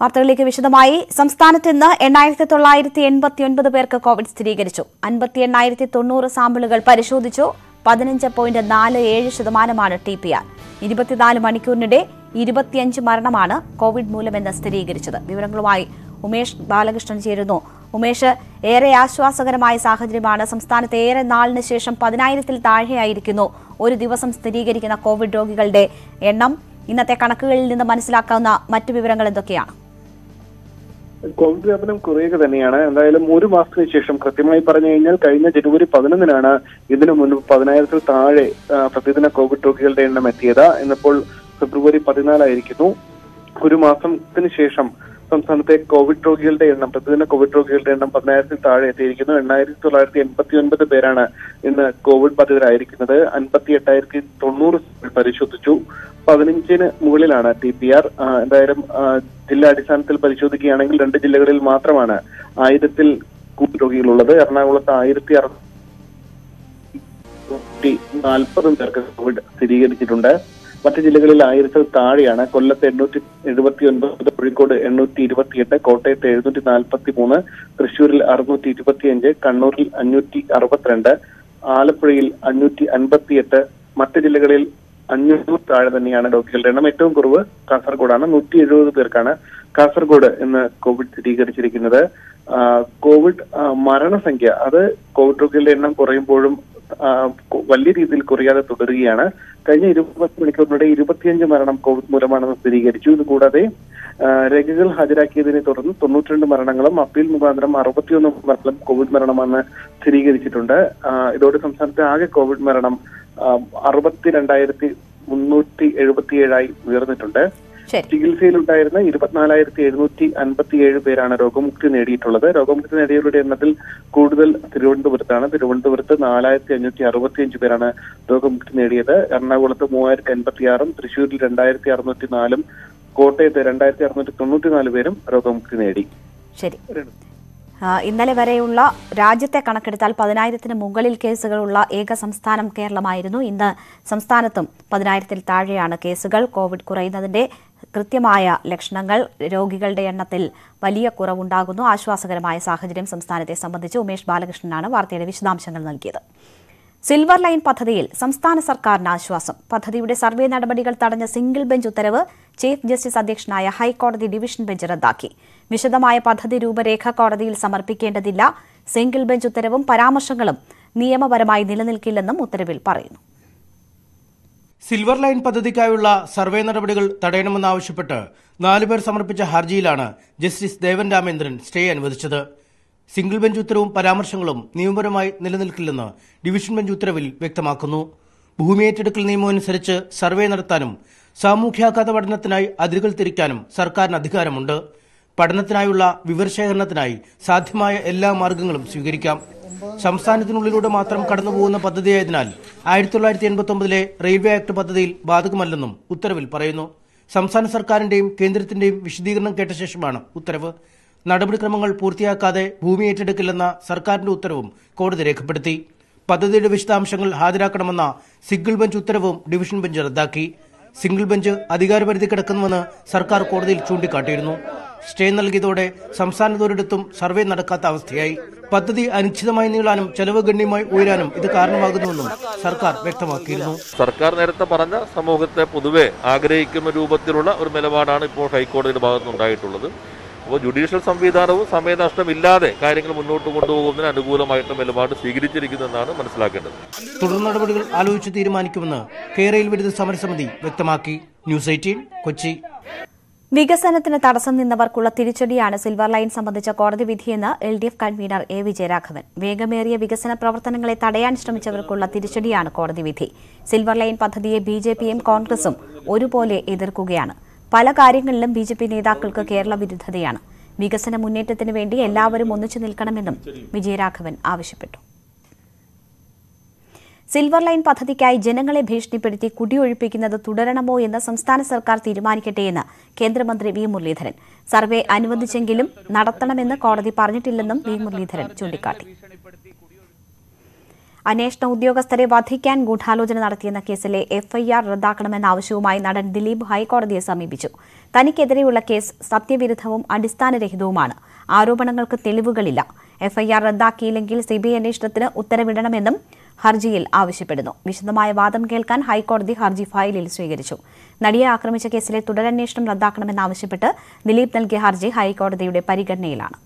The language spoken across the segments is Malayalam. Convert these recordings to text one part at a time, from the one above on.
വാർത്തകളിലേക്ക് വിശദമായി. സംസ്ഥാനത്ത് ഇന്ന് എണ്ണായിരത്തി തൊള്ളായിരത്തി എൺപത്തി ഒൻപത് പേർക്ക് കോവിഡ് സ്ഥിരീകരിച്ചു. അൻപത്തി എണ്ണായിരത്തി തൊണ്ണൂറ് സാമ്പിളുകൾ പരിശോധിച്ചു. പതിനഞ്ച് പോയിന്റ് നാല് ഏഴ് ശതമാനമാണ് ടി പി ആർ. ഇരുപത്തിനാല് മണിക്കൂറിനിടെ ഇരുപത്തിയഞ്ച് മരണമാണ് കോവിഡ് മൂലമെന്ന് സ്ഥിരീകരിച്ചത്. വിവരങ്ങളുമായി ഉമേഷ് ബാലകൃഷ്ണൻ ചേരുന്നു. ഉമേഷ് ഏറെ ആശ്വാസകരമായ സാഹചര്യമാണ്. സംസ്ഥാനത്ത് ഏറെ നാളിന് ശേഷം പതിനായിരത്തിൽ താഴെയായിരിക്കുന്നു. ഒരു ദിവസം സ്ഥിരീകരിക്കുന്ന കോവിഡ് രോഗികളുടെ എണ്ണം. ഇന്നത്തെ കണക്കുകളിൽ നിന്ന് മനസ്സിലാക്കാവുന്ന മറ്റു വിവരങ്ങൾ എന്തൊക്കെയാണ്? കോവിഡ് വ്യാപനം കുറയുക തന്നെയാണ്. എന്തായാലും ഒരു മാസത്തിന് ശേഷം കൃത്യമായി പറഞ്ഞു കഴിഞ്ഞാൽ കഴിഞ്ഞ ജനുവരി പതിനൊന്നിനാണ് ഇതിനു മുൻപ് പതിനായിരത്തിൽ താഴെ പ്രതിദിന കോവിഡ് രോഗികളുടെ എണ്ണം എത്തിയത്. ഇന്നിപ്പോൾ ഫെബ്രുവരി പതിനാലായിരിക്കുന്നു. ഒരു മാസത്തിന് ശേഷം സംസ്ഥാനത്തെ കോവിഡ് രോഗികളുടെ എണ്ണം പ്രതിദിന കോവിഡ് രോഗികളുടെ എണ്ണം പതിനായിരത്തിൽ താഴെ എത്തിയിരിക്കുന്നു. എണ്ണായിരത്തി തൊള്ളായിരത്തി എൺപത്തി ഒൻപത് പേരാണ് ഇന്ന് കോവിഡ് ബാധിതരായിരിക്കുന്നത്. അൻപത്തി എട്ടായിരത്തി തൊണ്ണൂറ് പരിശോധിച്ചു. പതിനഞ്ചിന് മുകളിലാണ് ടി പി ആർ. എന്തായാലും ജില്ലാ അടിസ്ഥാനത്തിൽ പരിശോധിക്കുകയാണെങ്കിൽ രണ്ട് ജില്ലകളിൽ മാത്രമാണ് ആയിരത്തിൽ കൂടുതൽ രോഗികളുള്ളത്. എറണാകുളത്ത് ആയിരത്തി അറുന്നൂറ്റി നാൽപ്പതും പേർക്ക് കോവിഡ് സ്ഥിരീകരിച്ചിട്ടുണ്ട്. മറ്റ് ജില്ലകളിൽ ആയിരത്തിൽ താഴെയാണ്. കൊല്ലത്ത് എണ്ണൂറ്റി എഴുപത്തി ഒൻപത് കോഴിക്കോട് എണ്ണൂറ്റി ഇരുപത്തിയെട്ട് കോട്ടയത്ത് എഴുന്നൂറ്റി നാൽപ്പത്തി മൂന്ന് തൃശൂരിൽ അറുന്നൂറ്റി ഇരുപത്തിയഞ്ച് കണ്ണൂരിൽ അഞ്ഞൂറ്റി അറുപത്തിരണ്ട് ആലപ്പുഴയിൽ അഞ്ഞൂറ്റി അൻപത്തിയെട്ട്. മറ്റ് ജില്ലകളിൽ അഞ്ഞൂറ് താഴെ തന്നെയാണ് രോഗികളുടെ എണ്ണം. ഏറ്റവും കുറവ് കാസർഗോഡാണ്. നൂറ്റി എഴുപത് പേർക്കാണ് കാസർഗോഡ് ഇന്ന് കോവിഡ് സ്ഥിരീകരിച്ചിരിക്കുന്നത്. കോവിഡ് മരണസംഖ്യ അത് കോവിഡ് രോഗികളുടെ എണ്ണം കുറയുമ്പോഴും വലിയ രീതിയിൽ കുറയാതെ തുടരുകയാണ്. കഴിഞ്ഞ ഇരുപത് മണിക്കൂറിനിടെ ഇരുപത്തിയഞ്ച് മരണം കോവിഡ് മൂലമാണെന്ന് സ്ഥിരീകരിച്ചു. ഇത് കൂടാതെ രേഖകൾ ഹാജരാക്കിയതിനെ തുടർന്ന് തൊണ്ണൂറ്റിരണ്ട് മരണങ്ങളും അപ്പീൽ മുഖാന്തരം അറുപത്തിയൊന്ന് മരണം കോവിഡ് മരണമാണ് സ്ഥിരീകരിച്ചിട്ടുണ്ട്. ഇതോടെ സംസ്ഥാനത്തെ ആകെ കോവിഡ് മരണം അറുപത്തിരണ്ടായിരത്തി മുന്നൂറ്റി എഴുപത്തിയേഴായി ഉയർന്നിട്ടുണ്ട്. ചികിത്സയിലുണ്ടായിരുന്ന ഇരുപത്തിനാലായിരത്തി എഴുന്നൂറ്റി അൻപത്തിയേഴ് പേരാണ് രോഗമുക്തി നേടിയിട്ടുള്ളത്. രോഗമുക്തി നേടിയവരുടെ എണ്ണത്തിൽ കൂടുതൽ തിരുവനന്തപുരത്താണ്. തിരുവനന്തപുരത്ത് നാലായിരത്തി അഞ്ഞൂറ്റി അറുപത്തിയഞ്ച് പേരാണ് രോഗമുക്തി നേടിയത്. എറണാകുളത്ത് മൂവായിരത്തി അൻപത്തി തൃശൂരിൽ രണ്ടായിരത്തി അറുന്നൂറ്റി നാലും കോട്ടയത്ത് രണ്ടായിരത്തി അറുന്നൂറ്റി തൊണ്ണൂറ്റി നാല് പേരും രോഗമുക്തി നേടി. ശരി. ഇന്നലെ വരെയുള്ള രാജ്യത്തെ കണക്കെടുത്താൽ പതിനായിരത്തിന് മുകളിൽ കേസുകളുള്ള ഏക സംസ്ഥാനം കേരളമായിരുന്നു. ഇന്ന് സംസ്ഥാനത്തും പതിനായിരത്തിൽ താഴെയാണ് കേസുകൾ. കോവിഡ് കുറയുന്നതിന്റെ കൃത്യമായ ലക്ഷണങ്ങൾ രോഗികളുടെ എണ്ണത്തിൽ വലിയ കുറവുണ്ടാകുന്നു. ആശ്വാസകരമായ സാഹചര്യം സംസ്ഥാനത്തെ സംബന്ധിച്ച് ഉമേഷ് ബാലകൃഷ്ണനാണ് വാർത്തയുടെ വിശദാംശങ്ങൾ നൽകിയത്. സിൽവർ ലൈൻ പദ്ധതിയിൽ സംസ്ഥാന സർക്കാരിന് ആശ്വാസം. പദ്ധതിയുടെ സർവേ നടപടികൾ തടഞ്ഞ സിംഗിൾ ബെഞ്ച് ഉത്തരവ് ചീഫ് ജസ്റ്റിസ് അധ്യക്ഷനായ ഹൈക്കോടതി ഡിവിഷൻ ബെഞ്ച് റദ്ദാക്കി. വിശദമായ പദ്ധതി രൂപരേഖ കോടതിയിൽ സമർപ്പിക്കേണ്ടതില്ല. സിംഗിൾ ബെഞ്ച് ഉത്തരവും പരാമർശങ്ങളും നിയമപരമായി നിലനിൽക്കില്ലെന്നും ഉത്തരവിൽ പറയുന്നു. സിൽവർ ലൈൻ പദ്ധതിക്കായുള്ള സർവേ നടപടികൾ തടയണമെന്നാവശ്യപ്പെട്ട് നാലുപേർ സമർപ്പിച്ച ഹർജിയിലാണ് ജസ്റ്റിസ് ദേവൻ രാമേന്ദ്രൻ സ്റ്റേ അനുവദിച്ചത്. സിംഗിൾ ബെഞ്ച് ഉത്തരവും പരാമർശങ്ങളും നിയമപരമായി നിലനിൽക്കില്ലെന്ന് ഡിവിഷൻ ബെഞ്ച് ഉത്തരവിൽ വ്യക്തമാക്കുന്നു. ഭൂമി ഏറ്റെടുക്കൽ നിയമം അനുസരിച്ച് സർവേ നടത്താനും സാമൂഹ്യാഘാത പഠനത്തിനായി അതിരുകൾ തിരിക്കാനും സർക്കാരിന് അധികാരമുണ്ട്. പഠനത്തിനായുള്ള വിവരശേഖരണത്തിനായി സാധ്യമായ എല്ലാ മാർഗങ്ങളും സ്വീകരിക്കാം. സംസ്ഥാനത്തിനുള്ളിലൂടെ മാത്രം കടന്നുപോകുന്ന പദ്ധതിയായതിനാൽ ആയിരത്തി തൊള്ളായിരത്തി എൺപത്തി ഒമ്പതിലെ റെയിൽവേ ആക്ട് പദ്ധതിയിൽ ബാധകമല്ലെന്നും ഉത്തരവിൽ പറയുന്നു. സംസ്ഥാന സർക്കാരിന്റെയും കേന്ദ്രത്തിന്റെയും വിശദീകരണം കേട്ട ശേഷമാണ് ഉത്തരവ്. നടപടിക്രമങ്ങൾ പൂർത്തിയാക്കാതെ ഭൂമി ഏറ്റെടുക്കില്ലെന്ന സർക്കാരിന്റെ ഉത്തരവും കോടതി രേഖപ്പെടുത്തി. പദ്ധതിയുടെ വിശദാംശങ്ങൾ ഹാജരാക്കണമെന്ന സിംഗിൾ ബെഞ്ച് ഉത്തരവും ഡിവിഷൻ ബെഞ്ച് റദ്ദാക്കി. സിംഗിൾ ബെഞ്ച് അധികാരപരിധി കിടക്കുന്നുവെന്ന് സർക്കാർ കോടതിയിൽ ചൂണ്ടിക്കാട്ടിയിരുന്നു. സ്റ്റേ നൽകിയതോടെ സംസ്ഥാനത്തൊരിടത്തും സർവേ നടക്കാത്ത അവസ്ഥയായി. പദ്ധതി അനിശ്ചിതമായി നീളാനും ചെലവ് ഗണ്യമായി ഉയരാനും ഇത് കാരണമാകുന്നുവെന്നും സർക്കാർ വ്യക്തമാക്കിയിരുന്നു. സർക്കാർ നേരത്തെ പറഞ്ഞ സമൂഹത്തെ പൊതുവെ ആഗ്രഹിക്കുന്ന രൂപത്തിലുള്ള ഒരു നിലപാടാണ് ഇപ്പോൾ ഹൈക്കോടതിയുടെ ഭാഗത്തുനിന്നുണ്ടായിട്ടുള്ളത്. അപ്പോൾ ജുഡീഷ്യൽ സംവിധാനവും സമയനഷ്ടമില്ലാതെ കാര്യങ്ങൾ മുന്നോട്ട് കൊണ്ടുപോകുന്നതിന് അനുകൂലമായിട്ട് നിലപാട് സ്വീകരിച്ചിരിക്കുന്നതെന്നാണ് മനസ്സിലാക്കേണ്ടത്. തുടർ നടപടികൾ ആലോചിച്ച് തീരുമാനിക്കുമെന്ന് കേരയിൽ വിരുദ്ധ സമരസമിതി വ്യക്തമാക്കി. News eighteen Kochi. വികസനത്തിന് തടസ്സം നിന്നവർക്കുള്ള തിരിച്ചടിയാണ് സിൽവർ ലൈൻ സംബന്ധിച്ച കോടതി വിധിയെന്ന് L D F convener A Vijayaraghavan വേഗമേറിയ വികസന പ്രവർത്തനങ്ങളെ തടയാൻ ശ്രമിച്ചവർക്കുള്ള തിരിച്ചടിയാണ് കോടതി വിധി. സിൽവർ ലൈൻ പദ്ധതിയെ ബി ജെ പിയും കോൺഗ്രസും ഒരുപോലെ എതിർക്കുകയാണ്. പല കാര്യങ്ങളിലും ബി ജെ പി നേതാക്കൾക്ക് കേരള വിരുദ്ധതയാണ്. വികസന മുന്നേറ്റത്തിന് വേണ്ടി എല്ലാവരും ഒന്നിച്ചു നിൽക്കണമെന്നും വിജയരാഘവൻ ആവശ്യപ്പെട്ടു. സിൽവർ ലൈൻ പദ്ധതിക്കായി ജനങ്ങളെ ഭീഷണിപ്പെടുത്തി കുടിയൊഴിപ്പിക്കുന്നത് തുടരണമോ എന്ന് സംസ്ഥാന സർക്കാർ തീരുമാനിക്കട്ടെയെന്ന് കേന്ദ്രമന്ത്രി വി മുരളീധരൻ. സർവേ അനുവദിച്ചെങ്കിലും നടത്തണമെന്ന് കോടതി പറഞ്ഞിട്ടില്ലെന്നും വി മുരളീധരൻ ചൂണ്ടിക്കാട്ടി. അന്വേഷണ ഉദ്യോഗസ്ഥരെ വധിക്കാൻ ഗൂഢാലോചന നടത്തിയെന്ന കേസിലെ എഫ്ഐആർ റദ്ദാക്കണമെന്ന ആവശ്യവുമായി നടൻ ദിലീപ് ഹൈക്കോടതിയെ സമീപിച്ചു. തനിക്കെതിരെയുള്ള കേസ് സത്യവിരുദ്ധവും അടിസ്ഥാനരഹിതവുമാണ്. ആരോപണങ്ങൾക്ക് തെളിവുകളില്ല. എഫ്ഐആർ റദ്ദാക്കിയില്ലെങ്കിൽ സിബിഐ അന്വേഷണത്തിന് ഉത്തരവിടണമെന്നും ഹർജിയിൽ ആവശ്യപ്പെടുന്നു. വിശദമായ വാദം കേൾക്കാൻ ഹൈക്കോടതി ഹർജി ഫയലിൽ സ്വീകരിച്ചു. നടിയെ ആക്രമിച്ച കേസിലെ തുടരന്വേഷണം റദ്ദാക്കണമെന്നാവശ്യപ്പെട്ട് ദിലീപ് നൽകിയ ഹർജി ഹൈക്കോടതിയുടെ പരിഗണനയിലാണ്.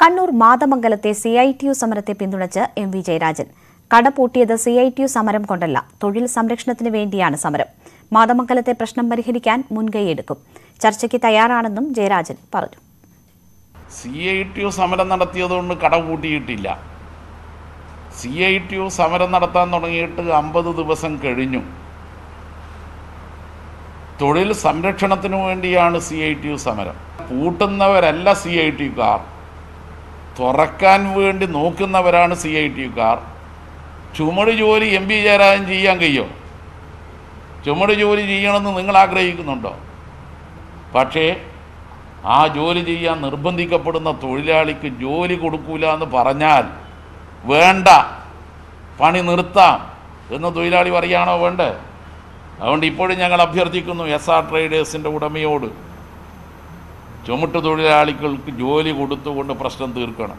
കണ്ണൂർ മാതമംഗലത്തെ സി ഐ ടി യു സമരത്തെ പിന്തുണച്ച് എം വി ജയരാജൻ. കട പൂട്ടിയത് സി ഐ ടി യു സമരം കൊണ്ടല്ല തൊഴിൽ സംരക്ഷണത്തിന് വേണ്ടിയാണ് സമരം. മാതമംഗലത്തെ പ്രശ്നം പരിഹരിക്കാൻ മുൻകൈയെടുക്കും. ചർച്ചയ്ക്ക് തയ്യാറാണെന്നും ജയരാജൻ പറഞ്ഞു. സി ഐ ടി യു സമരം നടത്തിയതുകൊണ്ട് കട കൂട്ടിയിട്ടില്ല സി ഐ ടി യു സമരം നടത്താൻ തുടങ്ങിയിട്ട് അമ്പത് ദിവസം കഴിഞ്ഞു. തൊഴിൽ സംരക്ഷണത്തിനു വേണ്ടിയാണ് സി ഐ ടി യു സമരം. പൂട്ടുന്നവരല്ല സി ഐ ടി യുക്കാർ തുറക്കാൻ വേണ്ടി നോക്കുന്നവരാണ് സി ഐ ടി കാർ. ചുമട് ജോലി എം പി ജയരാജൻ ചെയ്യാൻ കഴിയോ? ചുമട് ജോലി ചെയ്യണമെന്ന് നിങ്ങൾ ആഗ്രഹിക്കുന്നുണ്ടോ? പക്ഷേ ആ ജോലി ചെയ്യാൻ നിർബന്ധിക്കപ്പെടുന്ന തൊഴിലാളിക്ക് ജോലി കൊടുക്കൂല എന്ന് പറഞ്ഞാൽ വേണ്ട. പണി നിർത്താം എന്ന് തൊഴിലാളി പറയുകയാണോ വേണ്ടേ അതുകൊണ്ട് ഇപ്പോഴും ഞങ്ങൾ അഭ്യർത്ഥിക്കുന്നു എസ് ആർ ട്രേഡേഴ്സിന്റെ ഉടമയോട് ചുമട്ട് തൊഴിലാളികൾക്ക് ജോലി കൊടുത്തുകൊണ്ട് പ്രശ്നം തീർക്കണം.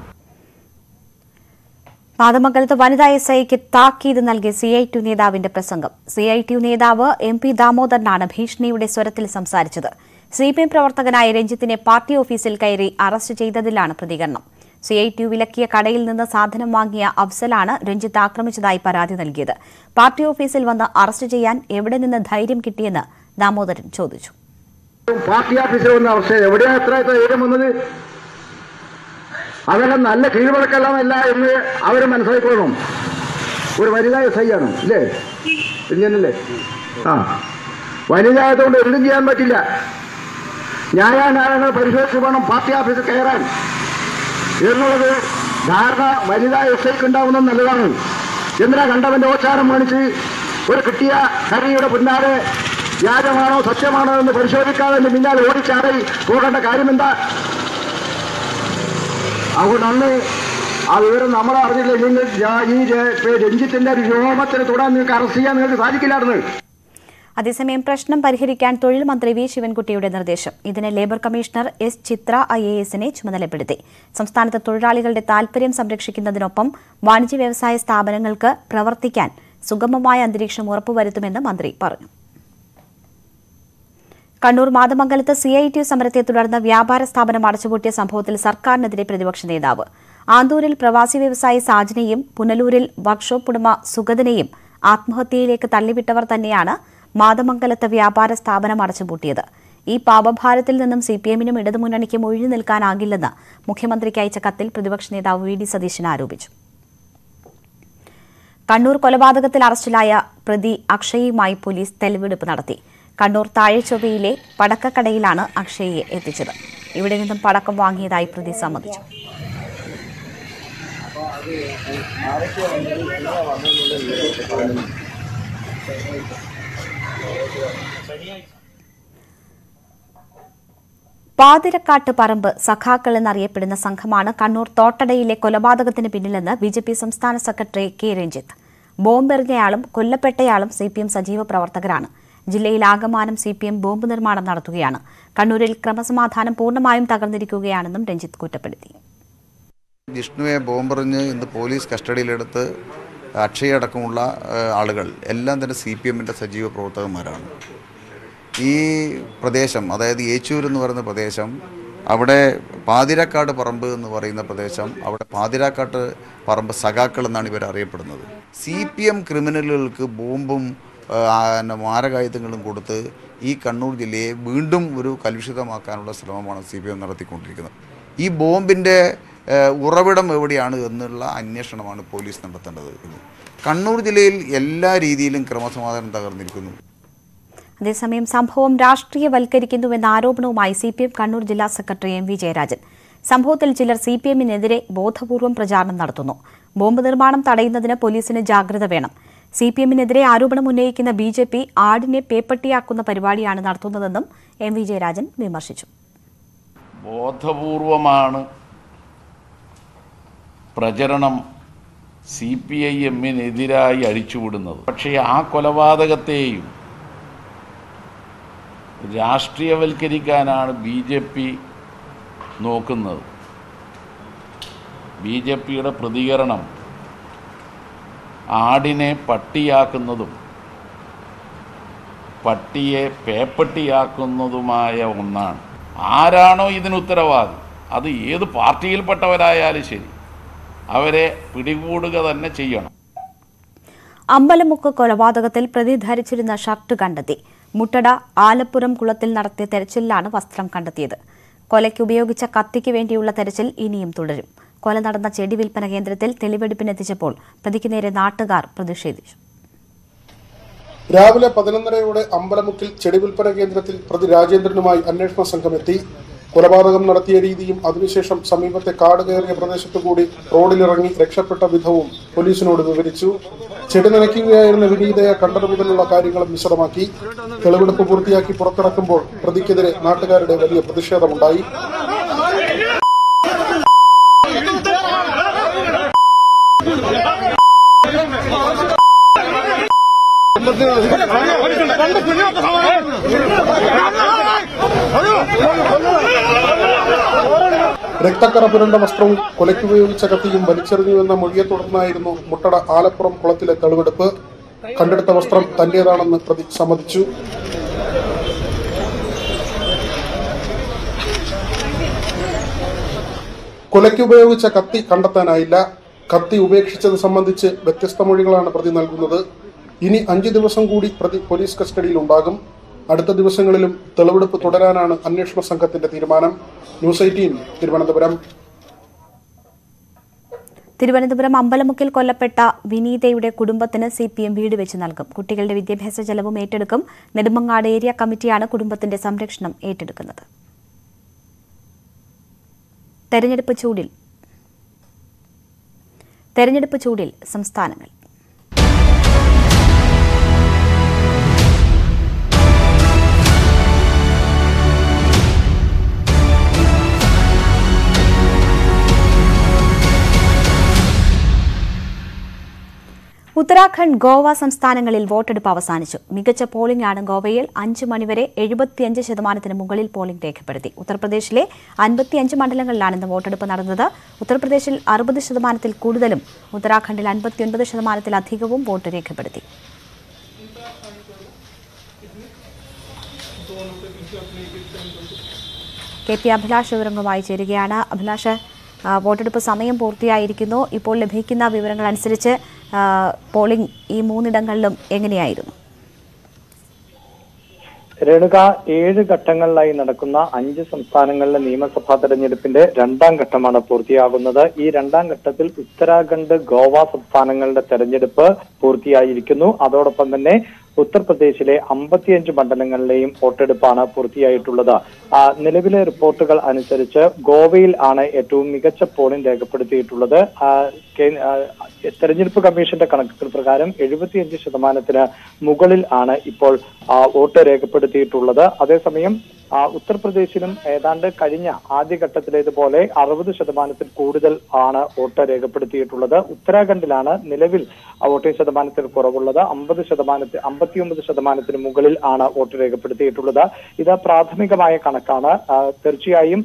പാതമംഗലത്ത് വനിതാ എസ് ഐക്ക് താക്കീത് നൽകിയ സി ഐ ടി നേതാവിന്റെ പ്രസംഗം. സി ഐ ടി നേതാവ് എം പി ദാമോദരനാണ് ഭീഷണിയുടെ സ്വരത്തിൽ സംസാരിച്ചത്. സി പി എം പ്രവർത്തകനായ രഞ്ജിത്തിനെ പാർട്ടി ഓഫീസിൽ കയറി അറസ്റ്റ് ചെയ്തതിലാണ് പ്രതികരണം. സി ഐ ടി വിലക്കിയ കടയിൽ നിന്ന് സാധനം വാങ്ങിയ അഫ്സലാണ് രഞ്ജിത്ത് ആക്രമിച്ചതായി പരാതി നൽകിയത്. പാർട്ടി ഓഫീസിൽ വന്ന് അറസ്റ്റ് ചെയ്യാൻ എവിടെ നിന്ന് ധൈര്യം കിട്ടിയെന്ന് ദാമോദരൻ ചോദിച്ചു. പാർട്ടി ഓഫീസിൽ വന്ന അവസ്ഥ. എവിടെയാണ് എത്ര ധൈര്യം വന്നത്? അതെല്ലാം നല്ല കീഴ്വഴക്കെല്ലാമല്ല എന്ന് അവർ മനസ്സിലാക്കണം ഒരു വനിതാ എസ് ഐ ആണ് ഇല്ലേ ഇല്ലല്ലേ ആ. വനിതായതുകൊണ്ട് എന്തും ചെയ്യാൻ പറ്റില്ല. ന്യായാന്യായങ്ങൾ പരിശോധിച്ച് വേണം പാർട്ടി ഓഫീസിൽ കയറാൻ. എന്നുള്ളത് ധാരണ വനിതാ എസ് ഐക്ക് ഉണ്ടാവുന്നത് നല്ലതാണ്. എന്തിനാ കണ്ടവന്റെ ഓച്ചാരം മേടിച്ച് ഒരു കിട്ടിയ കറിയുടെ പിന്നാലെ വ്യാജമാണോ സത്യമാണോ എന്ന് പരിശോധിക്കാതെ പിന്നാലെ ഓടിച്ചാടി പോകേണ്ട കാര്യമെന്താ? അതുകൊണ്ട് അന്ന് ആ വിവരം നമ്മൾ അറിഞ്ഞില്ല? നിങ്ങൾ ഈ രഞ്ജിത്തിന്റെ ഒരു രോമത്തിന് തൊടാൻ നിങ്ങൾക്ക് അറസ്റ്റ് ചെയ്യാൻ നിങ്ങൾക്ക് സാധിക്കില്ലായിരുന്നു. അതേസമയം പ്രശ്നം പരിഹരിക്കാൻ തൊഴിൽ മന്ത്രി വി ശിവൻകുട്ടിയുടെ നിർദ്ദേശം. ഇതിന് labour commissioner S Chitra I A എസിനെ ചുമതലപ്പെടുത്തി. സംസ്ഥാനത്ത് തൊഴിലാളികളുടെ താൽപര്യം സംരക്ഷിക്കുന്നതിനൊപ്പം വാണിജ്യ വ്യവസായ സ്ഥാപനങ്ങൾക്ക് പ്രവർത്തിക്കാൻ സുഗമമായ അന്തരീക്ഷം ഉറപ്പുവരുത്തുമെന്ന് മന്ത്രി പറഞ്ഞു. കണ്ണൂർ മാതമംഗലത്ത് സി ഐ ടി സമരത്തെ തുടർന്ന് വ്യാപാര സ്ഥാപനം അടച്ചുപൂട്ടിയ സംഭവത്തിൽ സർക്കാരിനെതിരെ പ്രതിപക്ഷ നേതാവ്. ആന്തൂരിൽ പ്രവാസി വ്യവസായി സാജനെയും പുനലൂരിൽ വർക്ക്ഷോപ്പ് ഉടമ സുഗതനെയും ആത്മഹത്യയിലേക്ക് തള്ളിവിട്ടവർ തന്നെയാണ് മാതമംഗലത്ത് വ്യാപാര സ്ഥാപനം അടച്ചുപൂട്ടിയത്. ഈ പാപഭാരത്തിൽ നിന്നും സി പി എമ്മിനും ഇടതുമുന്നണിക്കും ഒഴിഞ്ഞു നിൽക്കാനാകില്ലെന്ന് മുഖ്യമന്ത്രിക്ക് അയച്ച കത്തിൽ പ്രതിപക്ഷ നേതാവ് വി. ഡി. സതീശൻ ആരോപിച്ചു. കണ്ണൂർ കൊലപാതകത്തിൽ അറസ്റ്റിലായ പ്രതി അക്ഷയുമായി പോലീസ് തെളിവെടുപ്പ് നടത്തി. കണ്ണൂർ താഴെച്ചൊവ്വയിലെ പടക്കക്കടയിലാണ് അക്ഷയെ എത്തിച്ചത്. ഇവിടെ നിന്നും പടക്കം വാങ്ങിയതായി പ്രതി സമ്മതിച്ചു. പാതിരക്കാട്ട് പറമ്പ് സഖാക്കൾ എന്നറിയപ്പെടുന്ന സംഘമാണ് കണ്ണൂർ തോട്ടടയിലെ കൊലപാതകത്തിന് പിന്നിലെന്ന് ബി ജെ പി സംസ്ഥാന സെക്രട്ടറി കെ രഞ്ജിത്ത്. ബോംബെറിഞ്ഞയാളും കൊല്ലപ്പെട്ടയാളും സി പി എം സജീവ പ്രവർത്തകരാണ്. ജില്ലയിൽ ആകമാനം സി പി എം ബോംബ് നിർമ്മാണം നടത്തുകയാണ്. കണ്ണൂരിൽ ക്രമസമാധാനം പൂർണമായും തകർന്നിരിക്കുകയാണെന്നും രഞ്ജിത്ത് കുറ്റപ്പെടുത്തി. ജിഷ്ണുവെ ബോംബെറിഞ്ഞ് ഇന്ന് പോലീസ് കസ്റ്റഡിയിലെടുത്ത് അക്ഷയ അടക്കമുള്ള ആളുകൾ എല്ലാം തന്നെ സി പി എമ്മിന്റെ സജീവ പ്രവർത്തകന്മാരാണ്. ഈ പ്രദേശം അതായത് ഏച്ചൂർ എന്ന് പറയുന്ന പ്രദേശം അവിടെ പാതിരാക്കാട് പറമ്പ് എന്ന് പറയുന്ന പ്രദേശം അവിടെ പാതിരാക്കാട്ട് പറമ്പ് സഖാക്കൾ എന്നാണ് ഇവർ അറിയപ്പെടുന്നത് സി പി എം ക്രിമിനലുകൾക്ക് ബോംബും മാരകായുധങ്ങളും കൊടുത്ത് ഈ കണ്ണൂർ ജില്ലയെ വീണ്ടും ഒരു കലുഷിതമാക്കാനുള്ള ശ്രമമാണ് സി എം നടത്തിക്കൊണ്ടിരിക്കുന്നത്. ഈ ബോംബിന്റെ ഉറവിടം എവിടെയാണ് എന്നുള്ള അന്വേഷണമാണ് പോലീസ് നടത്തേണ്ടത്. കണ്ണൂർ ജില്ലയിൽ എല്ലാ രീതിയിലും ക്രമസമാധാനം തകർന്നിരിക്കുന്നു. അതേസമയം സംഭവം രാഷ്ട്രീയവൽക്കരിക്കുന്നുവെന്ന ആരോപണവുമായി സി പി എം കണ്ണൂർ ജില്ലാ സെക്രട്ടറി എം വി ജയരാജൻ. സംഭവത്തിൽ ചിലർ സി പി എമ്മിനെതിരെ ബോധപൂർവം പ്രചാരണം നടത്തുന്നു. ബോംബ് നിർമ്മാണം തടയുന്നതിന് പോലീസിന് ജാഗ്രത വേണം. സി പി എമ്മിനെതിരെ ആരോപണം ഉന്നയിക്കുന്ന ബി ജെ പി ആടിനെ പേപ്പട്ടിയാക്കുന്ന പരിപാടിയാണ് നടത്തുന്നതെന്നും എം വി ജയരാജൻ വിമർശിച്ചു. ബോധപൂർവമാണ് പ്രചരണം സി പി ഐ എമ്മിനെതിരായി അഴിച്ചുവിടുന്നത്. പക്ഷേ ആ കൊലപാതകത്തെയും രാഷ്ട്രീയവൽക്കരിക്കാനാണ് ബി ജെ പി നോക്കുന്നത്. ബി ജെ പിയുടെ പ്രതികരണം ആടിനെ പട്ടിയാക്കുന്നതും പട്ടിയെ പേപ്പട്ടിയാക്കുന്നതുമായ ഒന്നാണ്. ആരാണോ ഇതിന് ഉത്തരവാദി? അത് ഏത് പാർട്ടിയിൽപ്പെട്ടവരായാലും ശരി. അവരെ പിടികൂടുക തന്നെ ചെയ്യണം. അമ്പലമുക്ക് കൊലപാതകത്തിൽ പ്രതി ധരിച്ചിരുന്ന ഷർട്ട് കണ്ടെത്തി. മുട്ടട ആലപ്പുറം കുളത്തിൽ നടത്തിയ തെരച്ചിലിലാണ് വസ്ത്രം കണ്ടെത്തിയത്. കൊലയ്ക്ക് ഉപയോഗിച്ച കത്തിക്ക് വേണ്ടിയുള്ള തെരച്ചിൽ ഇനിയും തുടരും. കൊല നടന്ന ചെടി വിൽപ്പന കേന്ദ്രത്തിൽ തെളിവെടുപ്പിനെത്തിച്ചപ്പോൾ പ്രതിക്ക് നേരെ നാട്ടുകാർ പ്രതിഷേധിച്ചു. രാവിലെ പതിനൊന്നരയോടെ അമ്പലമുക്കിൽ ചെടി വിൽപ്പന കേന്ദ്രത്തിൽ പ്രതി രാജേന്ദ്രനുമായി അന്വേഷണ സംഘം എത്തി. കൊലപാതകം നടത്തിയ രീതിയും അതിനുശേഷം സമീപത്തെ കാട് കയറിയ പ്രദേശത്തു കൂടി റോഡിലിറങ്ങി രക്ഷപ്പെട്ട വിധവും പോലീസിനോട് വിവരിച്ചു. ചെടി നനയ്ക്കുകയായിരുന്ന വിനീതയെ കണ്ടത് മുതലുള്ള കാര്യങ്ങളും വിശദമാക്കി തെളിവെടുപ്പ് പൂർത്തിയാക്കി പുറത്തിറക്കുമ്പോൾ പ്രതിക്കെതിരെ നാട്ടുകാരുടെ വലിയ പ്രതിഷേധമുണ്ടായി. രക്തക്കറ പുരണ്ട വസ്ത്രവും കൊലയ്ക്കുപയോഗിച്ച കത്തിയും വലിച്ചെറിഞ്ഞുവെന്ന മൊഴിയെ തുടർന്നായിരുന്നു മുട്ടട ആലപ്പുറം കുളത്തിലെ തെളിവെടുപ്പ്. കണ്ടെടുത്ത വസ്ത്രം തന്റേതാണെന്ന് പ്രതി സമ്മതിച്ചു. കൊലയ്ക്കുപയോഗിച്ച കത്തി കണ്ടെത്താനായില്ല. കത്തി ഉപേക്ഷിച്ചത് സംബന്ധിച്ച് വ്യത്യസ്ത മൊഴികളാണ് പ്രതി നൽകുന്നത്. ഇനി അഞ്ചു ദിവസം കൂടി പ്രതി പോലീസ് കസ്റ്റഡിയിൽ ഉണ്ടാകും. അടുത്ത ദിവസങ്ങളിലും തെളിവെടുപ്പ് തുടരാനാണ് അന്വേഷണ സംഘത്തിന്റെ തീരുമാനം. News eighteen Thiruvananthapuram. തിരുവനന്തപുരം അമ്പലമുക്കിൽ കൊല്ലപ്പെട്ട വിനീതയുടെ കുടുംബത്തിന് സി പി എം വീട് വെച്ച് നൽകും. കുട്ടികളുടെ വിദ്യാഭ്യാസ ചെലവും ഏറ്റെടുക്കും. നെടുമങ്ങാട് ഏരിയ കമ്മിറ്റിയാണ് കുടുംബത്തിന്റെ സംരക്ഷണം ഏറ്റെടുക്കുന്നത്. തെരഞ്ഞെടുപ്പ് ചൂടിൽ. തെരഞ്ഞെടുപ്പ് ചൂടിൽ സംസ്ഥാനങ്ങൾ. ഉത്തരാഖണ്ഡ് ഗോവ സംസ്ഥാനങ്ങളിൽ വോട്ടെടുപ്പ് അവസാനിച്ചു. മികച്ച പോളിംഗ് ആണ് ഗോവയിൽ അഞ്ച് മണിവരെ എഴുപത്തിയഞ്ച് ശതമാനത്തിന് മുകളിൽ പോളിംഗ് രേഖപ്പെടുത്തി. ഉത്തർപ്രദേശിലെ അൻപത്തിയഞ്ച് മണ്ഡലങ്ങളിലാണ് ഇന്ന് വോട്ടെടുപ്പ് നടന്നത്. ഉത്തർപ്രദേശിൽ അറുപത് ശതമാനത്തിൽ കൂടുതലും ഉത്തരാഖണ്ഡിൽ അൻപത്തിയൊൻപത് ശതമാനത്തിലധികവും വോട്ട് രേഖപ്പെടുത്തി. കെ പി അഭിലാഷ് വിവരങ്ങളുമായി ചേരുകയാണ്. അഭിലാഷ് വോട്ടെടുപ്പ് സമയം പൂർത്തിയായിരിക്കുന്നു. ഇപ്പോൾ ലഭിക്കുന്ന വിവരങ്ങൾ അനുസരിച്ച് പോളിംഗ് ഈ മൂന്നിടങ്ങളിലും എങ്ങനെയായിരുന്നു? രേണുക ഏഴ് ഘട്ടങ്ങളിലായി നടക്കുന്ന അഞ്ച് സംസ്ഥാനങ്ങളിലെ നിയമസഭാ തെരഞ്ഞെടുപ്പിന്റെ രണ്ടാം ഘട്ടമാണ് പൂർത്തിയാകുന്നത്. ഈ രണ്ടാം ഘട്ടത്തിൽ ഉത്തരാഖണ്ഡ് ഗോവ സംസ്ഥാനങ്ങളുടെ തെരഞ്ഞെടുപ്പ് പൂർത്തിയായിരിക്കുന്നു. അതോടൊപ്പം തന്നെ ഉത്തർപ്രദേശിലെ അമ്പത്തിയഞ്ച് മണ്ഡലങ്ങളിലെയും വോട്ടെടുപ്പാണ് പൂർത്തിയായിട്ടുള്ളത്. നിലവിലെ റിപ്പോർട്ടുകൾ അനുസരിച്ച് ഗോവയിൽ ആണ് ഏറ്റവും മികച്ച പോളിംഗ് രേഖപ്പെടുത്തിയിട്ടുള്ളത്. തെരഞ്ഞെടുപ്പ് കമ്മീഷന്റെ കണക്കുകൾ പ്രകാരം എഴുപത്തിയഞ്ച് ശതമാനത്തിന് മുകളിൽ ആണ് ഇപ്പോൾ വോട്ട് രേഖപ്പെടുത്തിയിട്ടുള്ളത്. അതേസമയം ഉത്തർപ്രദേശിലും ഏതാണ്ട് കഴിഞ്ഞ ആദ്യഘട്ടത്തിലേതുപോലെ അറുപത് ശതമാനത്തിൽ കൂടുതൽ ആണ് വോട്ട് രേഖപ്പെടുത്തിയിട്ടുള്ളത്. ഉത്തരാഖണ്ഡിലാണ് നിലവിൽ വോട്ടിംഗ് ശതമാനത്തിൽ കുറവുള്ളത്. അമ്പത് ശതമാനത്തിൽ അമ്പത്തിയൊമ്പത് ശതമാനത്തിന് മുകളിൽ ആണ് വോട്ട് രേഖപ്പെടുത്തിയിട്ടുള്ളത്. ഇത് പ്രാഥമികമായ കണക്കാണ്. തീർച്ചയായും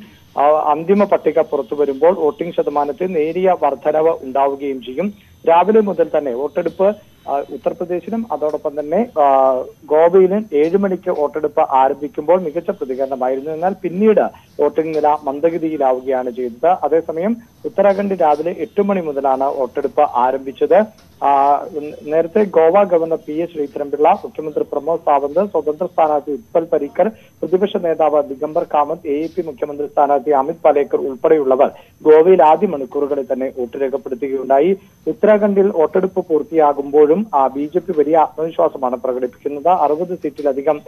അന്തിമ പട്ടിക പുറത്തു വരുമ്പോൾ വോട്ടിംഗ് ശതമാനത്തിൽ നേരിയ വർധനവ് ഉണ്ടാവുകയും ചെയ്യും. രാവിലെ മുതൽ തന്നെ വോട്ടെടുപ്പ് ഉത്തർപ്രദേശിലും അതോടൊപ്പം തന്നെ ഗോവയിലും ഏഴ് മണിക്ക് വോട്ടെടുപ്പ് ആരംഭിക്കുമ്പോൾ മികച്ച പ്രതികരണമായിരുന്നു. എന്നാൽ പിന്നീട് വോട്ടിംഗ് നില മന്ദഗതിയിലാവുകയാണ് ചെയ്തത്. അതേസമയം ഉത്തരാഖണ്ഡ് രാവിലെ എട്ട് മണി മുതലാണ് വോട്ടെടുപ്പ് ആരംഭിച്ചത്. നേരത്തെ Goa governor P S Sreedharan Pillai മുഖ്യമന്ത്രി പ്രമോദ് സാവന്ത് സ്വതന്ത്ര സ്ഥാനാർത്ഥി ഉത്പൽ പരീക്കർ പ്രതിപക്ഷ നേതാവ് ദിഗംബർ കാമത്ത് എ പി മുഖ്യമന്ത്രി സ്ഥാനാർത്ഥി അമിത് പാലേക്കർ ഉൾപ്പെടെയുള്ളവർ ഗോവയിൽ ആദ്യ മണിക്കൂറുകളിൽ തന്നെ വോട്ട് രേഖപ്പെടുത്തുകയുണ്ടായി. ഉത്തരാഖണ്ഡിൽ വോട്ടെടുപ്പ് പൂർത്തിയാകുമ്പോഴും ബി ജെ പി വലിയ ആത്മവിശ്വാസമാണ് പ്രകടിപ്പിക്കുന്നത്. അറുപത് സീറ്റിലധികം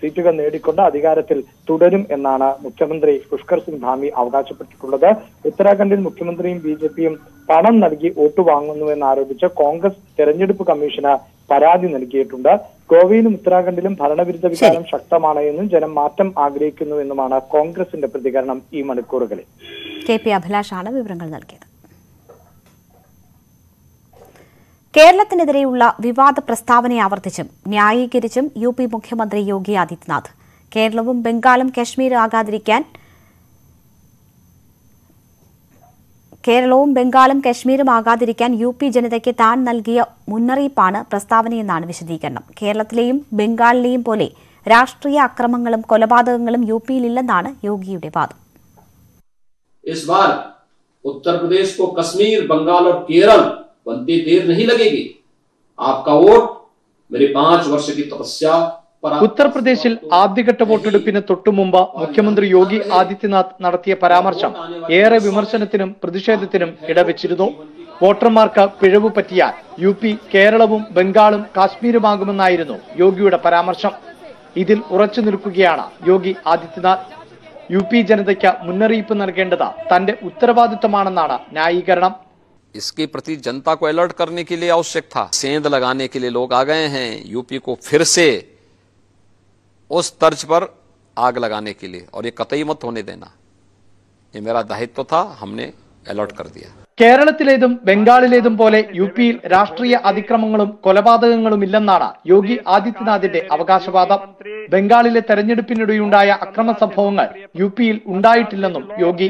സീറ്റുകൾ നേടിക്കൊണ്ട് അധികാരത്തിൽ തുടരും എന്നാണ് മുഖ്യമന്ത്രി പുഷ്കർ സിംഗ് ധാമി അവകാശപ്പെട്ടിട്ടുള്ളത്. ഉത്തരാഖണ്ഡിൽ മുഖ്യമന്ത്രിയും ബി ജെ പിയും പണം നൽകി വോട്ട് വാങ്ങുന്നുവെന്ന് ആരോപിച്ച് കോൺഗ്രസ് തെരഞ്ഞെടുപ്പ് കമ്മീഷന് പരാതി നൽകിയിട്ടുണ്ട്. ഗോവയിലും ഉത്തരാഖണ്ഡിലും ഭരണവിരുദ്ധ വികാരം ശക്തമാണ് എന്നും ജനം മാറ്റം ആഗ്രഹിക്കുന്നുവെന്നുമാണ് കോൺഗ്രസിന്റെ പ്രതികരണം ഈ മണിക്കൂറുകളിൽ. കെ പി അഭിലാഷാണ് വിവരങ്ങൾ നൽകിയത്. കേരളത്തിനെതിരെയുള്ള വിവാദ പ്രസ്താവനയെ ആവർത്തിച്ചും ന്യായീകരിച്ചും യു പി മുഖ്യമന്ത്രി യോഗി ആദിത്യനാഥ് കേരളവും ബംഗാളും കശ്മീരും ആകാതിരിക്കാൻ കേരളവും ബംഗാളും കശ്മീരും ആകാതിരിക്കാൻ യു പി ജനതയ്ക്ക് താൻ നൽകിയ മുന്നറിയിപ്പാണ് പ്രസ്താവനയെന്നാണ് വിശദീകരണം കേരളത്തിലെയും ബംഗാളിലെയും പോലെ രാഷ്ട്രീയ അക്രമങ്ങളും കൊലപാതകങ്ങളും യു പിയിലില്ലെന്നാണ് യോഗിയുടെ വാദം इस बार उत्तर प्रदेश को कश्मीर बंगाल और केरल बनते देर नहीं लगेगी आपका वोट मेरे पांच वर्ष की तपस्या पर आप- ഉത്തർപ്രദേശിൽ ആദ്യഘട്ട വോട്ടെടുപ്പിന് തൊട്ടുമുമ്പ് മുഖ്യമന്ത്രി യോഗി ആദിത്യനാഥ് നടത്തിയ പരാമർശം ഏറെ വിമർശനത്തിനും പ്രതിഷേധത്തിനും ഇടവെച്ചിരുന്നു വോട്ടർമാർക്ക് പിഴവ് പറ്റിയാൽ യു പി കേരളവും ബംഗാളും കാശ്മീരുമാകുമെന്നായിരുന്നു യോഗിയുടെ പരാമർശം ഇതിൽ ഉറച്ചു നിൽക്കുകയാണ് യോഗി ആദിത്യനാഥ് യു പി ജനതയ്ക്ക് മുന്നറിയിപ്പ് നൽകേണ്ടത് തന്റെ ഉത്തരവാദിത്തമാണെന്നാണ് ന്യായീകരണം इसके प्रति जनता को अलर्ट करने के लिए आवश्यक था सेंध लगाने के लिए लोग आ गए हैं यूपी को फिर से उस तर्ज पर आग लगाने के लिए और ये कतई मत होने देना ये मेरा दायित्व था हमने अलर्ट कर दिया കേരളത്തിലേതും ബംഗാളിലേതും പോലെ യു പിയിൽ രാഷ്ട്രീയ അതിക്രമങ്ങളും കൊലപാതകങ്ങളും ഇല്ലെന്നാണ് യോഗി ആദിത്യനാഥിന്റെ അവകാശവാദം ബംഗാളിലെ തെരഞ്ഞെടുപ്പിനിടെയുണ്ടായ അക്രമ സംഭവങ്ങൾ യു പിയിൽ ഉണ്ടായിട്ടില്ലെന്നും യോഗി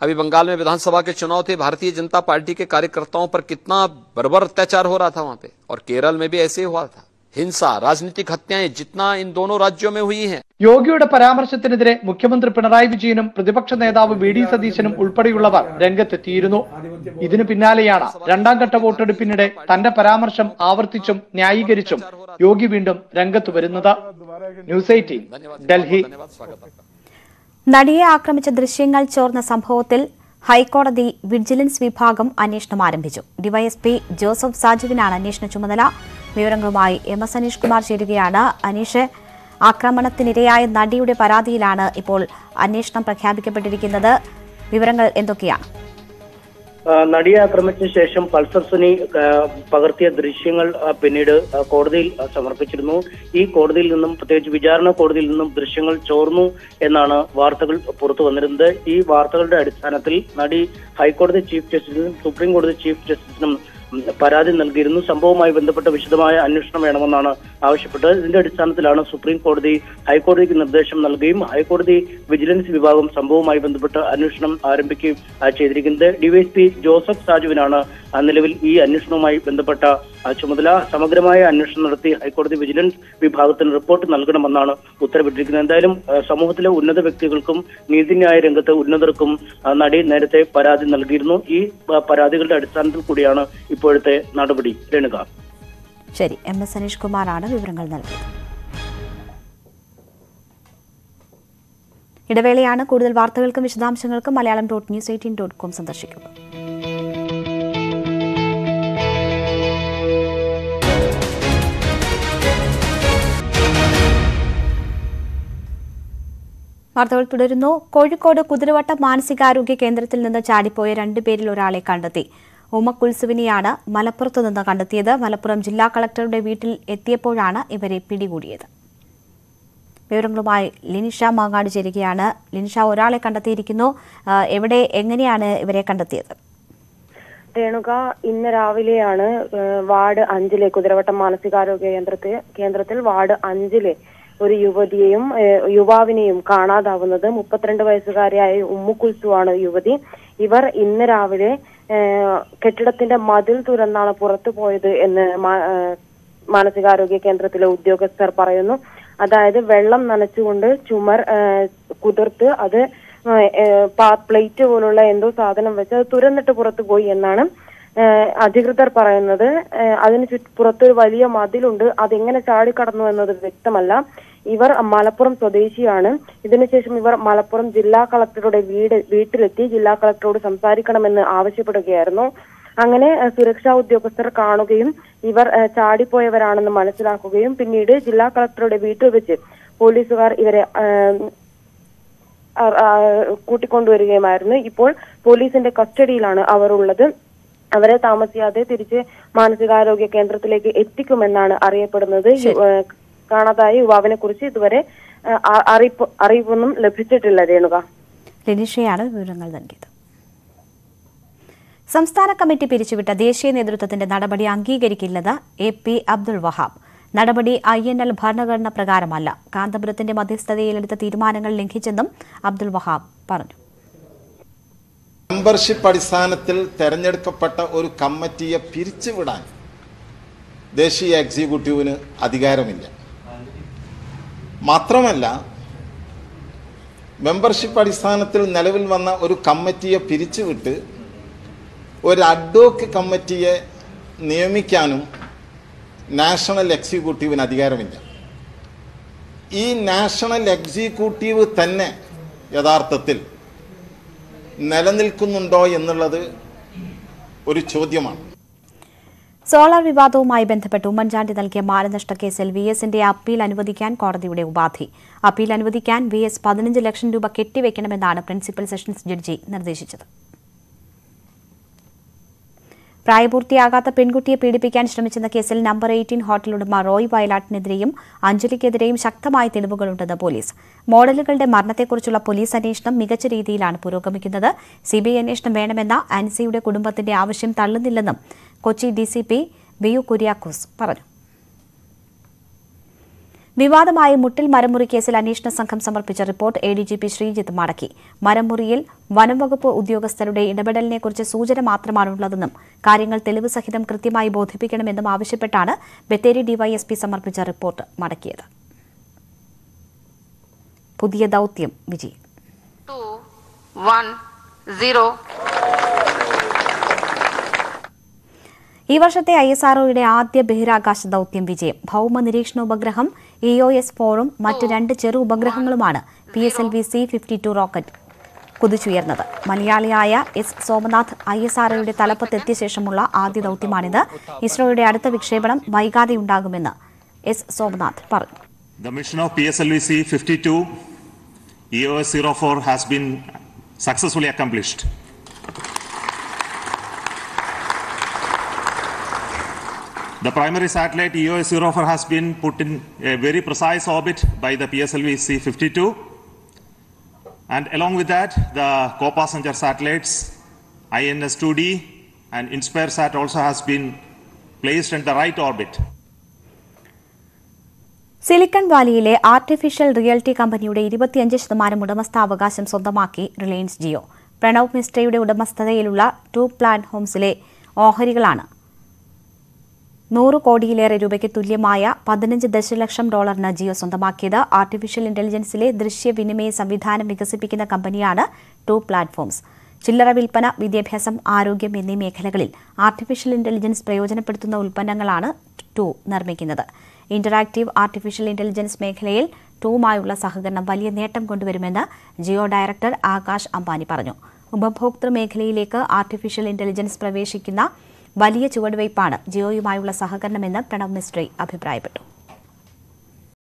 अभी बंगाल में विधानसभा के चुनाव थे भारतीय जनता पार्टी के कार्यकर्ताओं पर कितना बर्बर अत्याचार हो रहा था वहां पे और केरल में भी ऐसे ही हुआ था ഹിംസ രാജനീതി ഹത്യായ ജിത്ന ഇൻ ദോനോ രാജ്യോ മേ ഹുയി ഹെ യോഗിയുടെ പരാമർശത്തിനെതിരെ മുഖ്യമന്ത്രി പിണറായി വിജയനും പ്രതിപക്ഷ നേതാവ് വി ഡി സതീശനും ഉൾപ്പെടെയുള്ളവർ രംഗത്തെത്തിയിരുന്നു. ഇതിനു പിന്നാലെയാണ് രണ്ടാം ഘട്ട വോട്ടെടുപ്പിനിടെ തന്റെ പരാമർശം ആവർത്തിച്ചും ന്യായീകരിച്ചും യോഗി വീണ്ടും രംഗത്ത് വരുന്നത്. News eighteen Delhi. നടിയെ ആക്രമിച്ച ദൃശ്യങ്ങൾ ചോർന്ന സംഭവത്തിൽ ഹൈക്കോടതി വിജിലൻസ് വിഭാഗം അന്വേഷണം ആരംഭിച്ചു. ഡിവൈഎസ്പി ജോസഫ് സാജുവിനാണ് അന്വേഷണ ചുമതല. വിവരങ്ങളുമായി എം എസ് അനീഷ് കുമാർ ചേരുകയാണ്. അനീഷ് ആക്രമണത്തിനിരയായ നടിയുടെ പരാതിയിലാണ് ഇപ്പോൾ അന്വേഷണം പ്രഖ്യാപിക്കപ്പെട്ടിരിക്കുന്നത്. വിവരങ്ങൾ എന്തൊക്കെയാണ്? നടിയെ ആക്രമിച്ച ശേഷം പൾസർ സുനി പകർത്തിയ ദൃശ്യങ്ങൾ പിന്നീട് കോടതിയിൽ സമർപ്പിച്ചിരുന്നു. ഈ കോടതിയിൽ നിന്നും പ്രത്യേകിച്ച് വിചാരണ കോടതിയിൽ നിന്നും ദൃശ്യങ്ങൾ ചോർന്നു എന്നാണ് വാർത്തകൾ പുറത്തു വന്നിരുന്നത്. ഈ വാർത്തകളുടെ അടിസ്ഥാനത്തിൽ നടി ഹൈക്കോടതി ചീഫ് ജസ്റ്റിസിനും സുപ്രീം കോടതി ചീഫ് ജസ്റ്റിസിനും പരാതി നൽകിയിരുന്നു. സംഭവവുമായി ബന്ധപ്പെട്ട വിശദമായ അന്വേഷണം വേണമെന്നാണ് ആവശ്യപ്പെട്ടത്. ഇതിന്റെ അടിസ്ഥാനത്തിലാണ് സുപ്രീം കോടതി ഹൈക്കോടതിക്ക് നിർദ്ദേശം നൽകുകയും ഹൈക്കോടതി വിജിലൻസ് വിഭാഗം സംഭവവുമായി ബന്ധപ്പെട്ട് അന്വേഷണം ആരംഭിക്കുകയും ചെയ്തിരിക്കുന്നത്. ഡിവൈഎസ്പി ജോസഫ് സാജുവിനാണ്. നിലവിൽ ഈ അന്വേഷണവുമായി ബന്ധപ്പെട്ട ചുമതല സമഗ്രമായ അന്വേഷണം നടത്തി ഹൈക്കോടതി വിജിലൻസ് വിഭാഗത്തിന് റിപ്പോർട്ട് നൽകണമെന്നാണ് ഉത്തരവിട്ടിരിക്കുന്നത്. എന്തായാലും സമൂഹത്തിലെ ഉന്നത വ്യക്തികൾക്കും നീതിന്യായ രംഗത്തെ ഉന്നതർക്കും നടി നേരത്തെ പരാതി നൽകിയിരുന്നു. ഈ പരാതികളുടെ അടിസ്ഥാനത്തിൽ കൂടിയാണ് ഇപ്പോഴത്തെ നടപടി. രേണുക. ശരി. എം എസ് അനീഷ് കുമാറാണ് വിവരങ്ങൾ നൽകിയത്. ഇടവേളയാണ് കൂടുതൽ വാർത്തകൾക്കും വിശദാംശങ്ങൾക്കും Malayalam dot news eighteen dot com സന്ദർശിക്കുക വാർത്തകൾ തുടരുന്നു. കോഴിക്കോട് കുതിരവട്ടം മാനസികാരോഗ്യ കേന്ദ്രത്തിൽ നിന്ന് ചാടിപ്പോയ രണ്ടുപേരിൽ ഒരാളെ കണ്ടെത്തി. ഉമക്കുൽസുവിനെയാണ് മലപ്പുറത്തു നിന്ന് കണ്ടെത്തിയത്. മലപ്പുറം ജില്ലാ കളക്ടറുടെ വീട്ടിൽ എത്തിയപ്പോഴാണ് ഇവരെ പിടികൂടിയത്. വിവരങ്ങളുമായി ലിനിഷ മാങ്ങാട് ചേരുകയാണ്. ലിനിഷ ഒരാളെ കണ്ടെത്തിയിരിക്കുന്നു. എവിടെ എങ്ങനെയാണ് ഇവരെ കണ്ടെത്തിയത്? രേണുക ഇന്ന് രാവിലെയാണ് വാർഡ് അഞ്ചിലെ കുതിരവട്ടം മാനസികാരോഗ്യ കേന്ദ്രത്തിൽ കേന്ദ്രത്തിൽ വാർഡ് അഞ്ചിലെ ഒരു യുവതിയെയും യുവാവിനെയും കാണാതാവുന്നത് മുപ്പത്തിരണ്ട് വയസ്സുകാരിയായ ഉമ്മുക്കുൽസു ആണ് യുവതി. ഇവർ ഇന്ന് രാവിലെ കെട്ടിടത്തിന്റെ മതിൽ തുറന്നാണ് പുറത്തു പോയത് എന്ന് മാനസികാരോഗ്യ കേന്ദ്രത്തിലെ ഉദ്യോഗസ്ഥർ പറയുന്നു. അതായത് വെള്ളം നനച്ചുകൊണ്ട് ചുമർ കുതിർത്ത് അത് പ്ലേറ്റ് പോലുള്ള എന്തോ സാധനം വെച്ച് അത് തുരന്നിട്ട് പുറത്തു പോയി എന്നാണ് അധികൃതർ പറയുന്നത്. അതിന് ചുറ്റ് പുറത്തൊരു വലിയ മതിലുണ്ട്. അതെങ്ങനെ ചാടിക്കടന്നു എന്നത് വ്യക്തമല്ല. ഇവർ മലപ്പുറം സ്വദേശിയാണ്. ഇതിനുശേഷം ഇവർ മലപ്പുറം ജില്ലാ കളക്ടറുടെ വീട് വീട്ടിലെത്തി ജില്ലാ കളക്ടറോട് സംസാരിക്കണമെന്ന് ആവശ്യപ്പെടുകയായിരുന്നു. അങ്ങനെ സുരക്ഷാ ഉദ്യോഗസ്ഥർ കാണുകയും ഇവർ ചാടിപ്പോയവരാണെന്ന് മനസ്സിലാക്കുകയും പിന്നീട് ജില്ലാ കളക്ടറുടെ വീട്ടിൽ വെച്ച് പോലീസുകാർ ഇവരെ കൂട്ടിക്കൊണ്ടുവരികയുമായിരുന്നു. ഇപ്പോൾ പോലീസിന്റെ കസ്റ്റഡിയിലാണ് അവർ ഉള്ളത്. അവരെ താമസിയാതെ തിരിച്ച് മാനസികാരോഗ്യ കേന്ദ്രത്തിലേക്ക് എത്തിക്കുമെന്നാണ് അറിയപ്പെടുന്നത്. കാണാതായ യുവാവിനെ കുറിച്ച് ഇതുവരെ അറിയിപ്പ് അറിയിപ്പൊന്നും ലഭിച്ചിട്ടില്ല രേണുക. ലിനിഷയാണ് വിവരങ്ങൾ നൽകിയത്. സംസ്ഥാന കമ്മിറ്റി പിരിച്ചുവിട്ട ദേശീയ നേതൃത്വത്തിന്റെ നടപടി അംഗീകരിക്കില്ലെന്ന് എ പി അബ്ദുൾ വഹാബ്. നടപടി ഐ എൻ എൽ ഭരണഘടന പ്രകാരമല്ല. കാന്തപുരത്തിന്റെ മധ്യസ്ഥതയിലെടുത്ത തീരുമാനങ്ങൾ ലംഘിച്ചെന്നും അബ്ദുൾ വഹാബ് പറഞ്ഞു. മെമ്പർഷിപ്പ് അടിസ്ഥാനത്തിൽ തെരഞ്ഞെടുക്കപ്പെട്ട ഒരു കമ്മിറ്റിയെ പിരിച്ചുവിടാൻ ദേശീയ എക്സിക്യൂട്ടീവിന് അധികാരമില്ല. മാത്രമല്ല മെമ്പർഷിപ്പ് അടിസ്ഥാനത്തിൽ നിലവിൽ വന്ന ഒരു കമ്മിറ്റിയെ പിരിച്ചുവിട്ട് ഒരു അഡ്വോക്ക് കമ്മിറ്റിയെ നിയമിക്കാനും നാഷണൽ എക്സിക്യൂട്ടീവിന് അധികാരമില്ല. ഈ നാഷണൽ എക്സിക്യൂട്ടീവ് തന്നെ യഥാർത്ഥത്തിൽ നിലനിൽക്കുന്നുണ്ടോ എന്നുള്ളത് ഒരു ചോദ്യമാണ്. സോളാർ വിവാദവുമായി ബന്ധപ്പെട്ട് ഉമ്മൻചാണ്ടി നൽകിയ മാനനഷ്ട കേസിൽ വി എസിന്റെ അപ്പീൽ അനുവദിക്കാൻ കോടതിയുടെ ഉപാധി. അപ്പീൽ അനുവദിക്കാൻ വി എസ് പതിനഞ്ച് ലക്ഷം രൂപ കെട്ടിവെക്കണമെന്നാണ് പ്രിൻസിപ്പൽ സെഷൻസ് ജഡ്ജി നിർദ്ദേശിച്ചത്. പ്രായപൂർത്തിയാകാത്ത പെൺകുട്ടിയെ പീഡിപ്പിക്കാൻ ശ്രമിച്ചെന്ന കേസിൽ നമ്പർ എയ്റ്റീൻ ഹോട്ടൽ ഉടമ റോയ് വയലാട്ടിനെതിരെയും അഞ്ജലിക്കെതിരെയും ശക്തമായ തെളിവുകളുണ്ടെന്ന് പോലീസ്. മോഡലുകളുടെ മരണത്തെക്കുറിച്ചുള്ള പോലീസ് അന്വേഷണം മികച്ച രീതിയിലാണ് പുരോഗമിക്കുന്നത്. സിബിഐ അന്വേഷണം വേണമെന്ന ആൻസിയുടെ കുടുംബത്തിന്റെ ആവശ്യം തള്ളുന്നില്ലെന്നും Kochi DCP V U Kuriakose പറഞ്ഞു. വിവാദമായ മുട്ടിൽ മരമുറി കേസിൽ അന്വേഷണ സംഘം സമർപ്പിച്ച report A D G P Sreejith മടക്കി. മരമുറിയിൽ വനംവകുപ്പ് ഉദ്യോഗസ്ഥരുടെ ഇടപെടലിനെക്കുറിച്ച് സൂചന മാത്രമാണുള്ളതെന്നും കാര്യങ്ങൾ തെളിവ് സഹിതം കൃത്യമായി ബോധിപ്പിക്കണമെന്നും ആവശ്യപ്പെട്ടാണ് ബത്തേരി ഡിവൈഎസ്പി സമർപ്പിച്ച റിപ്പോർട്ട് മടക്കിയത്. പുതിയ ദൌത്യം വിജയ്. ഈ വർഷത്തെ ഐ എസ് ആർഒയുടെ ആദ്യ ബഹിരാകാശ ദൌത്യം വിജയം. ഭൌമ നിരീക്ഷണ ഇ ഒ എസ് ഫോറും മറ്റ് രണ്ട് ചെറു ഉപഗ്രഹങ്ങളുമാണ് P S L V C fifty two rocket കുതിച്ചുയർന്നത്. മലയാളിയായ എസ് സോമനാഥ് ഐ എസ് ആർഒയുടെ തലപ്പത്തെത്തിയ ശേഷമുള്ള ആദ്യ ദൗത്യമാണിത്. ഇസ്രോയുടെ അടുത്ത വിക്ഷേപണം വൈകാതെ ഉണ്ടാകുമെന്ന് എസ് സോമനാഥ് പറഞ്ഞു. The mission of PSLVC 52 EOS 04 has been successfully accomplished. The primary satellite EOS 04 has been put in a very precise orbit by the PSLV C52. And along with that, the co-passenger satellites INS 2D and InspireSat also has been placed in the right orbit. Silicon വാലിയിലെ artificial reality കമ്പനിയുടെ ഇരുപത്തിയഞ്ച് ശതമാനം ഉടമസ്ഥാവകാശം സ്വന്തമാക്കി റിലയൻസ് ജിയോ പ്രണവ് മിസ്ട്രയുടെ ഉടമസ്ഥതയിലുള്ള ടു പ്ലാൻ ഹോംസിലെ ഓഹരികളാണ് നൂറ് കോടിയിലേറെ രൂപയ്ക്ക് തുല്യമായ പതിനഞ്ച് ദശലക്ഷം ഡോളറിന് ജിയോ സ്വന്തമാക്കിയത് ആർട്ടിഫിഷ്യൽ ഇന്റലിജൻസിലെ ദൃശ്യവിനിമയ സംവിധാനം വികസിപ്പിക്കുന്ന കമ്പനിയാണ് ടു പ്ലാറ്റ്ഫോംസ്. ചില്ലറ വിൽപ്പന വിദ്യാഭ്യാസം ആരോഗ്യം എന്നീ മേഖലകളിൽ ആർട്ടിഫിഷ്യൽ ഇന്റലിജൻസ് പ്രയോജനപ്പെടുത്തുന്ന ഉൽപ്പന്നങ്ങളാണ് ടു നിർമ്മിക്കുന്നത്. ഇന്ററാക്റ്റീവ് ആർട്ടിഫിഷ്യൽ ഇന്റലിജൻസ് മേഖലയിൽ ടൂവുമായുള്ള സഹകരണം വലിയ നേട്ടം കൊണ്ടുവരുമെന്ന് ജിയോ ഡയറക്ടർ ആകാശ് അംബാനി പറഞ്ഞു. ഉപഭോക്തൃ മേഖലയിലേക്ക് ആർട്ടിഫിഷ്യൽ ഇന്റലിജൻസ് പ്രവേശിക്കുന്ന വലിയ ചുവടുവയ്പ്പാണ് ജിയോയുമായുള്ള സഹകരണമെന്ന് പ്രണവ് മിശ്രി അഭിപ്രായപ്പെട്ടു.